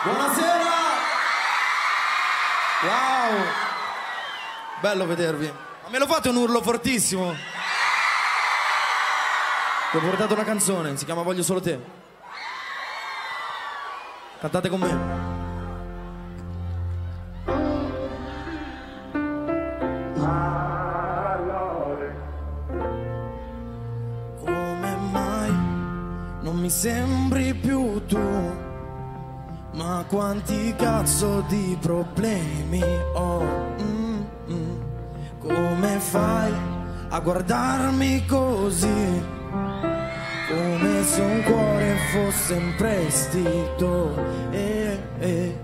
Buonasera! Wow! Bello vedervi. Ma me lo fate un urlo fortissimo? Vi ho portato una canzone, si chiama Voglio solo te. Cantate con me. Come mai non mi sembri più tu? Ma quanti cazzo di problemi ho? Mm, mm. Come fai a guardarmi così? Come se un cuore fosse in prestito eh, eh.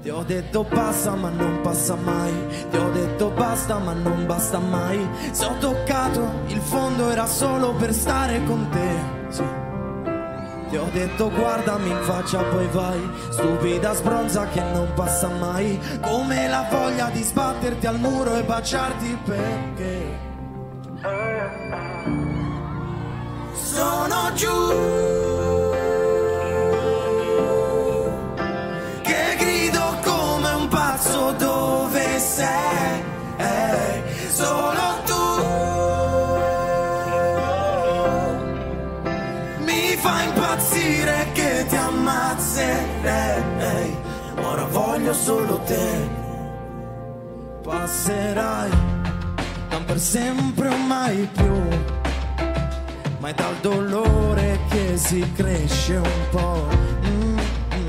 Ti ho detto basta ma non passa mai Ti ho detto basta ma non basta mai Se ho toccato il fondo era solo per stare con te Sì ti ho detto guardami in faccia poi vai. Stupida sbronza che non passa mai. Come la voglia di sbatterti al muro e baciarti perché Sono giù ammazzerei Ora voglio solo te Passerai Non per sempre o mai più Ma è dal dolore che si cresce un po' Mm, mm.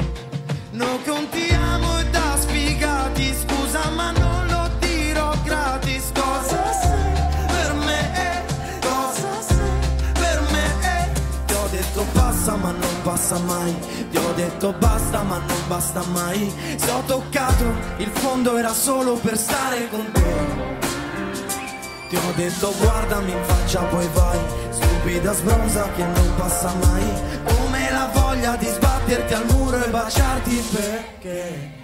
Noi contiamo da sfigati Scusa ma non lo dirò gratis Cosa sei per me? Cosa sei per me? Ti ho detto passa ma non passa mai. Ti ho detto basta ma non basta mai. Se ho toccato il fondo era solo per stare con te. Ti ho detto guardami in faccia poi vai. Stupida sbronza che non passa mai. Come la voglia di sbatterti al muro e baciarti perché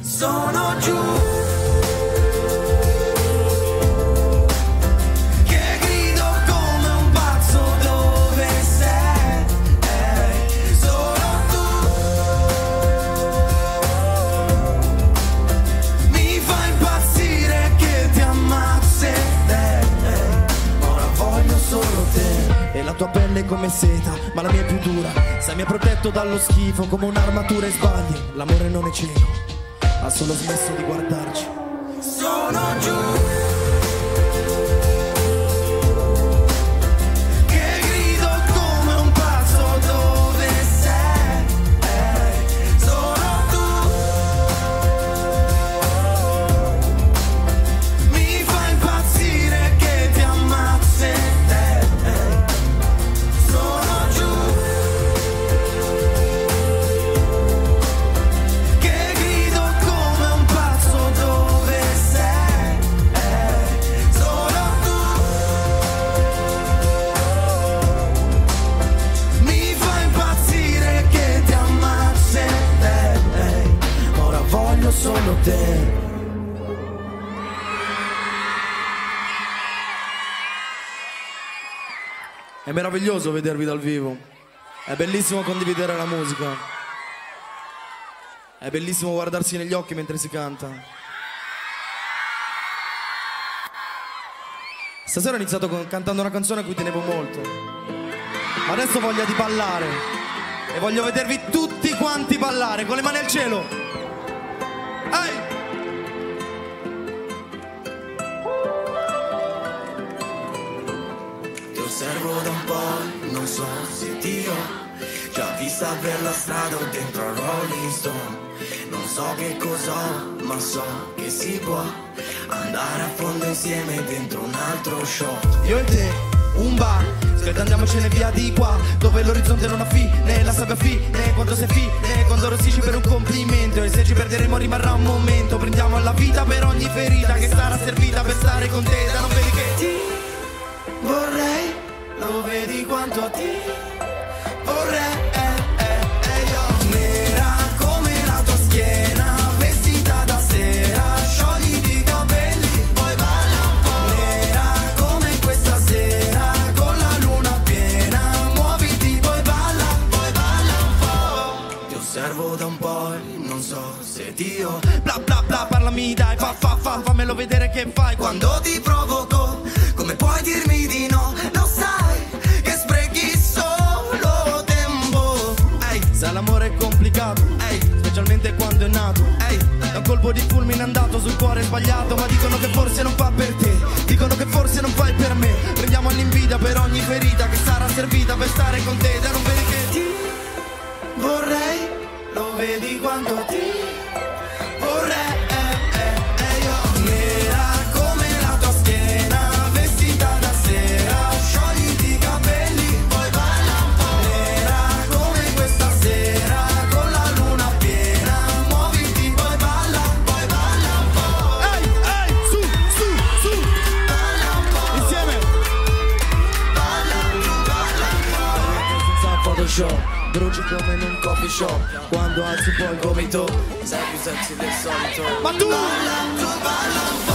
Sono giù tua pelle come seta Ma la mia è più dura. Sai mi ha protetto dallo schifo Come un'armatura e sbagli. L'amore non è cieco Ha solo smesso di guardarci. Sono giù te È meraviglioso vedervi dal vivo. È bellissimo condividere la musica. È bellissimo guardarsi negli occhi mentre si canta. Stasera ho iniziato con- cantando una canzone a cui tenevo molto. Ma adesso ho voglia di ballare. E voglio vedervi tutti quanti ballare con le mani al cielo. Ehi! Ti osservo da un po', non so se ti ho già vista per la strada o dentro a Rolling Stone. Non so che cos'ho, ma so che si può andare a fondo insieme dentro un altro show. Io e te, un bar, aspetta andiamocene via di qua Dove l'orizzonte non ha fine, la sabbia fine Quando sei fine, quando rossisci per un complimento E se ci perderemo rimarrà un momento. Prendiamo alla vita per ogni ferita Che sarà servita per stare con te Da non vedi che ti vorrei Lo vedi quanto ti vorrei fammelo vedere che fai. Quando ti provoco, come puoi dirmi di no? Lo sai che sprechi solo tempo. Ehi, sa l'amore è complicato Ehi, specialmente quando è nato. Ehi, da un colpo di fulmine andato sul cuore sbagliato Ma dicono che forse non fa per te. Dicono che forse non fai per me. Prendiamo all'invidia per ogni ferita Che sarà servita per stare con te. Da non vedi che ti Vorrei, lo vedi quando ti vorrei Photoshop Bruci come in un coffee shop. Quando alzi poi il gomito Sei più sexy del solito. Ma tu Balla, tu balla